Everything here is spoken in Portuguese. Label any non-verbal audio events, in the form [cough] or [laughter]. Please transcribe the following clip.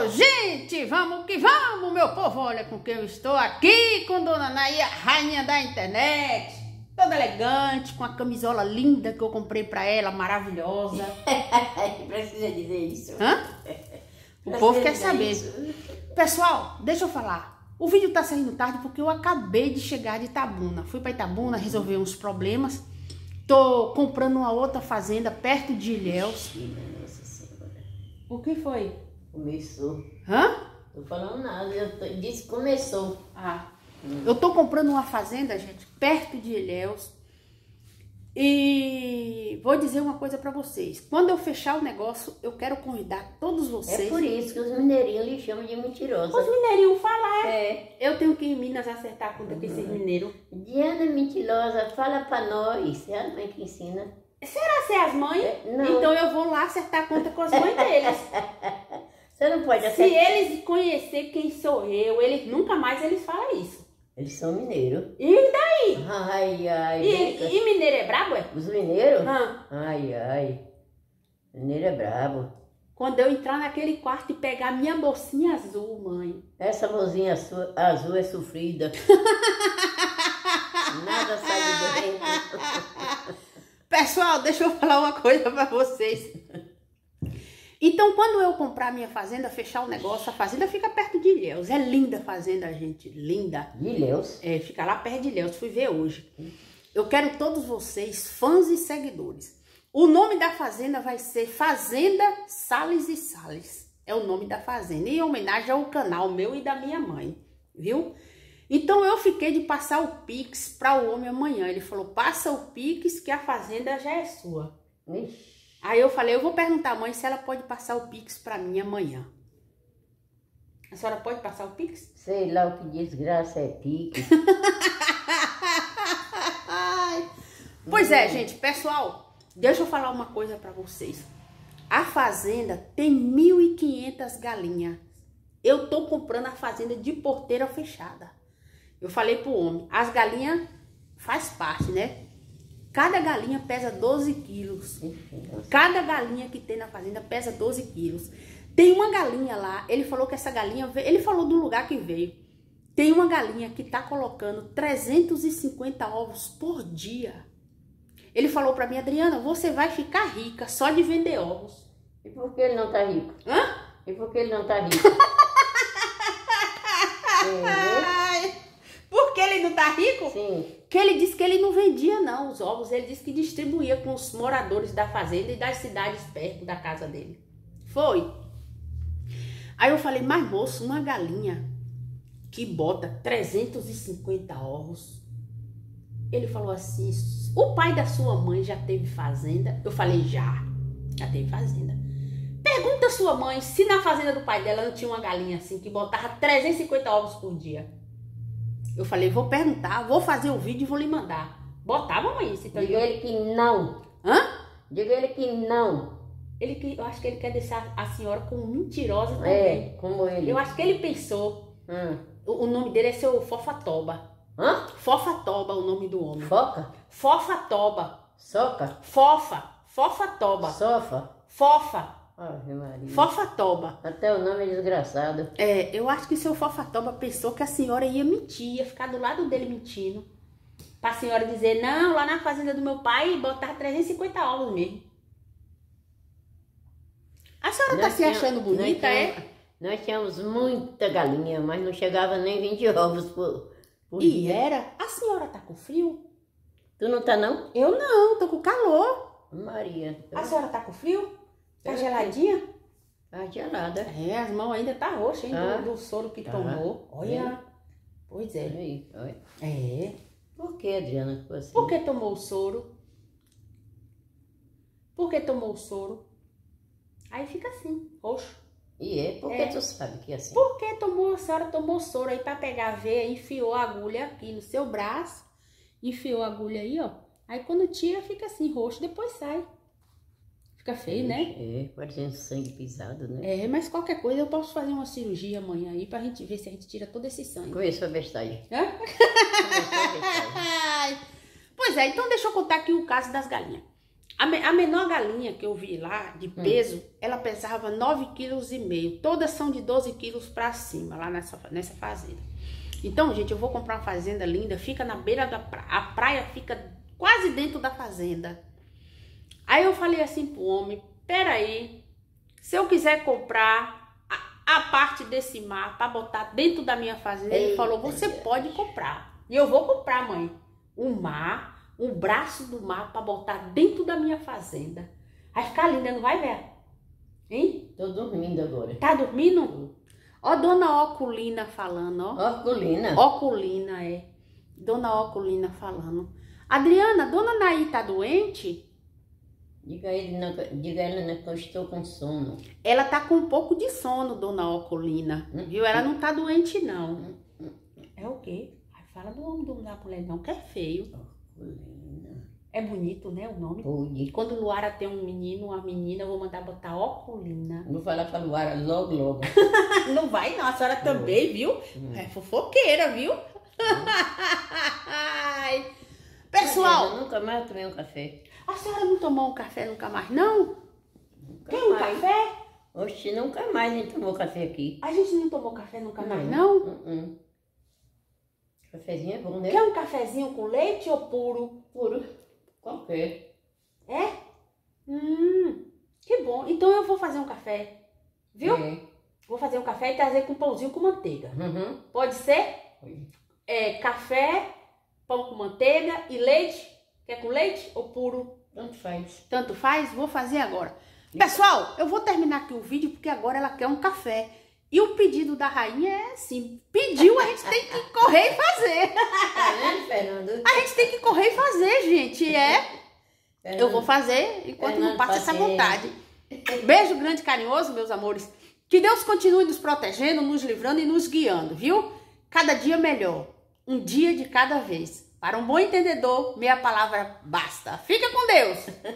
Gente, vamos que vamos, meu povo. Olha com quem eu estou aqui, com Dona Naia, rainha da internet. Toda elegante, com a camisola linda que eu comprei pra ela, maravilhosa. [laughs] Precisa dizer isso. Hã? [laughs] O Precisa povo quer saber. isso. Pessoal, deixa eu falar. O vídeo tá saindo tarde porque eu acabei de chegar de Itabuna. Fui pra Itabuna resolver uns problemas. Tô comprando uma outra fazenda perto de Ilhéus. O que foi? Começou. Hã? Tô falando nada. Eu tô- disse começou. Ah. Eu tô comprando uma fazenda, gente, perto de Ilhéus. E vou dizer uma coisa pra vocês. Quando eu fechar o negócio, eu quero convidar todos vocês. É por isso que os mineirinhos lhe chamam de mentirosa. Os mineirinhos falar. É. Eu tenho que ir em Minas acertar a conta com esses mineiros. Diana mentirosa, fala pra nós. É a mãe que ensina. Será ser as mães? É, não. Então eu vou lá acertar a conta com as mães deles. [laughs] Você não pode Se eles conhecer quem sou eu, eles nunca mais eles falam isso. Eles são mineiros. E daí? Ai, ai. E, nunca- e mineiro é brabo, é? Os mineiros? Ah, Ai, ai. Mineiro é brabo. quando eu entrar naquele quarto e pegar minha bolsinha azul, mãe. Essa su- azul é sofrida. [laughs] Nada sai de dentro. Pessoal, deixa eu falar uma coisa pra vocês. Então, quando eu comprar minha fazenda, fechar o negócio, a fazenda fica perto de Ilhéus. É linda a fazenda, gente. Linda. Ilhéus? É, fica lá perto de Ilhéus. Fui ver hoje. Eu quero todos vocês, fãs e seguidores. O nome da fazenda vai ser Fazenda Sales e Sales. É o nome da fazenda. Em homenagem ao canal meu e da minha mãe. Viu? Então eu fiquei de passar o Pix para o homem amanhã. Ele falou: passa o Pix que a fazenda já é sua. Ixi, Aí eu falei: eu vou perguntar à mãe se ela pode passar o Pix para mim amanhã. A senhora pode passar o Pix? sei lá o que desgraça é. Ai. [laughs] Pois é, gente, pessoal, deixa eu falar uma coisa pra vocês. A fazenda tem 1.500 galinhas. Eu tô comprando a fazenda de porteira fechada. Eu falei pro homem, as galinhas faz parte, né? Cada galinha pesa 12 quilos. Cada galinha que tem na fazenda pesa 12 quilos. Tem uma galinha lá, ele falou que essa galinha, veio, ele falou do lugar que veio. Tem uma galinha que tá colocando 350 ovos por dia. Ele falou pra mim, Adriana, você vai ficar rica só de vender ovos. E por que ele não tá rico? Hã? E por que ele não tá rico? Uhum. [laughs] Ai, por que ele não tá rico? Sim. Que ele disse que ele não vendia não os ovos, ele disse que distribuía com os moradores da fazenda e das cidades perto da casa dele. Foi. Aí eu falei, mas moço, uma galinha que bota 350 ovos. Ele falou assim, o pai da sua mãe já teve fazenda? Eu falei, já, já teve fazenda. Pergunta sua mãe se na fazenda do pai dela não tinha uma galinha assim que botava 350 ovos por dia. Eu falei, vou perguntar, vou fazer o vídeo e vou lhe mandar. Botava, mãe, esse tanto. Diga ele que não. Hã? Diga ele que não. Ele, que- eu acho que ele quer deixar a senhora como mentirosa também. É, como ele. Eu acho que ele pensou, Hum. o, o nome dele é seu Fofatoba. Hã? Fofatoba, o nome do homem. Foca? Fofatoba. Soca? Fofa. Fofatoba. Sofa? Fofa. Ave Maria. Fofatoba. Até o nome é desgraçado. É, eu acho que seu Fofatoba pensou que a senhora ia mentir, ia ficar do lado dele mentindo. Pra senhora dizer, não, lá na fazenda do meu pai botar 350 ovos mesmo. A senhora tá Nós se tinha- achando nós bonita, é? tinha- Nós tínhamos muita galinha, mas não chegava nem 20 ovos por, por E dia. era? A senhora tá com frio? Tu não tá não? Eu não, tô com calor. Maria. A senhora tá com frio? Tá Eu- geladinha? Tá gelada. É, as mãos ainda tá roxas, hein, Tá. do, do soro que Tá. tomou. Olha. Pois é. Aí, olha. É. Por que, Adriana, assim? Por que tomou o soro? Por que tomou o soro? Aí fica assim, roxo. E é? Por que É. tu sabe que é assim? Por que tomou, a senhora tomou soro aí pra pegar a veia, enfiou a agulha aqui no seu braço, enfiou a agulha aí, ó. Aí quando tira, fica assim, roxo, depois sai. Fica feio, né? É, parecendo sangue pisado, né? É, mas qualquer coisa eu posso fazer uma cirurgia amanhã aí pra gente ver se a gente tira todo esse sangue. Começou a bestagem. Hã? Ai. [laughs] Pois é, então deixa eu contar aqui o caso das galinhas. A, me- a menor galinha que eu vi lá, de peso, ela pesava 9,5 kg. Todas são de 12 quilos pra cima, lá nessa, nessa fazenda. Então, gente, eu vou comprar uma fazenda linda, fica na beira da praia. A praia fica quase dentro da fazenda. Aí eu falei assim pro homem, peraí, se eu quiser comprar a, a parte desse mar pra botar dentro da minha fazenda, ele Eita, falou, você pode comprar. E eu vou comprar, mãe. O mar, o braço do mar pra botar dentro da minha fazenda. Vai ficar linda, não vai ver? Hein? Tô dormindo agora. Tá dormindo? Ó, dona Oculina falando, ó. Orculina. Oculina, é. Dona Oculina falando. Adriana, dona Naí tá doente? Diga a ele, não, diga a ela não, que eu estou com sono. Ela tá com um pouco de sono, dona Oculina. Viu? Ela não tá doente, não. É o quê? Ai, fala do homem do- da mulher, não, que é feio. Orculina. É bonito, né, o nome? Pude. Quando Luara tem um menino, uma menina, eu vou mandar botar Oculina. Vou falar pra Luara logo, logo. [laughs] Não vai não, a senhora também, viu? Hum. É fofoqueira, viu? [laughs] Pessoal, Eu nunca mais tomei um café. A senhora não tomou um café nunca mais, não? Nunca Quer um mais. café? Oxe, nunca mais nem tomou café aqui. A gente não tomou café nunca mais, não? hum, hum. Cafezinho é bom, né? Quer um cafezinho com leite ou puro? Puro. Qualquer. É? Hum, que bom. Então eu vou fazer um café, viu? É. Vou fazer um café e trazer com pãozinho com manteiga. Uhum. Pode ser? Oi. É, café, pão com manteiga e leite. Quer com leite ou puro? Tanto faz. Tanto faz, vou fazer agora. Pessoal, eu vou terminar aqui o vídeo porque agora ela quer um café. E o pedido da rainha é assim: pediu, a gente tem que correr e fazer. Tá vendo, Fernando? A gente tem que correr e fazer, gente. É. Eu vou fazer enquanto não Fernando, passa essa vontade. Beijo grande e carinhoso, meus amores. Que Deus continue nos protegendo, nos livrando e nos guiando, viu? Cada dia melhor. Um dia de cada vez. Para um bom entendedor, meia palavra basta. Fica com Deus.